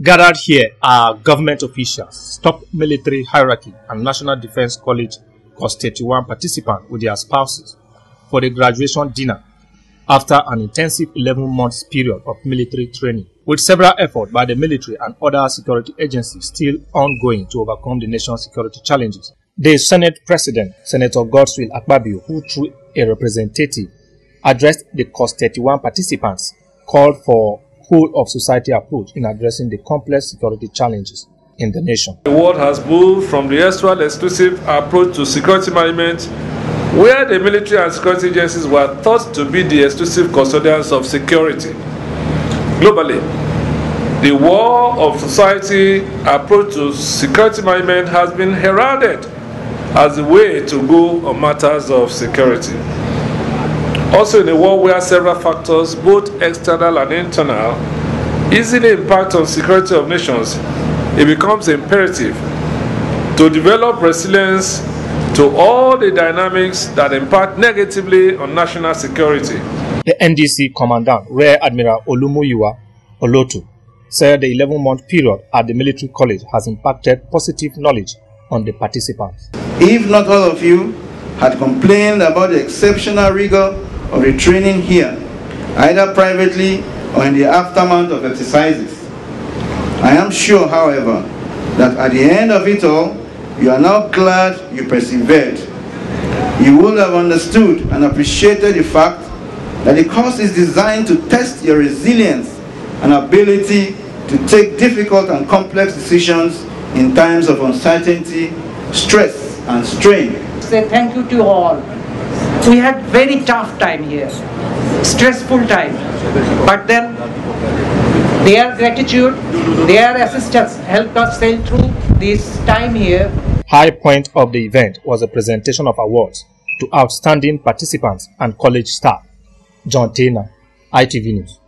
Gathered here are government officials, top military hierarchy, and National Defense College 31 participants with their spouses for the graduation dinner after an intensive 11 months period of military training, with several efforts by the military and other security agencies still ongoing to overcome the nation's security challenges. The Senate President, Senator Godswill Akpabio, who through a representative addressed the Course 31 participants, called for whole of society approach in addressing the complex security challenges in the nation. The world has moved from the erstwhile exclusive approach to security management, where the military and security agencies were thought to be the exclusive custodians of security. Globally, the whole of society approach to security management has been heralded as the way to go on matters of security. Also, in a world where several factors, both external and internal, easily impact on security of nations, it becomes imperative to develop resilience to all the dynamics that impact negatively on national security. The NDC Commandant, Rear Admiral Olumuyiwa Olotu, said the 11 month period at the military college has impacted positive knowledge on the participants. If not all of you had complained about the exceptional rigor of the training here, either privately or in the aftermath of exercises. I am sure, however, that at the end of it all, you are now glad you persevered. You will have understood and appreciated the fact that the course is designed to test your resilience and ability to take difficult and complex decisions in times of uncertainty, stress, and strain. Say thank you to all we had very tough time here, stressful time. But then their gratitude, their assistance helped us sail through this time here. High point of the event was a presentation of awards to outstanding participants and college staff. John Taylor, ITV News.